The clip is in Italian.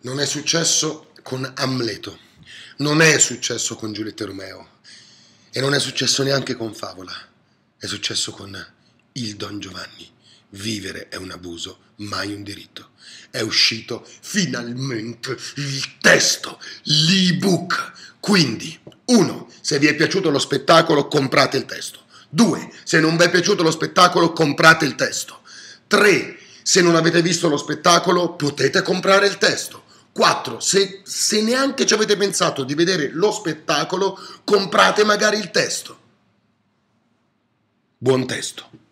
Non è successo con Amleto, non è successo con Giulietta Romeo e non è successo neanche con Favola, è successo con il Don Giovanni. Vivere è un abuso, mai un diritto. È uscito finalmente il testo, l'ebook. Quindi, uno, se vi è piaciuto lo spettacolo, comprate il testo. Due, se non vi è piaciuto lo spettacolo, comprate il testo. Tre, se non avete visto lo spettacolo, potete comprare il testo. 4. Se, se, neanche ci avete pensato di vedere lo spettacolo, comprate magari il testo. Buon testo.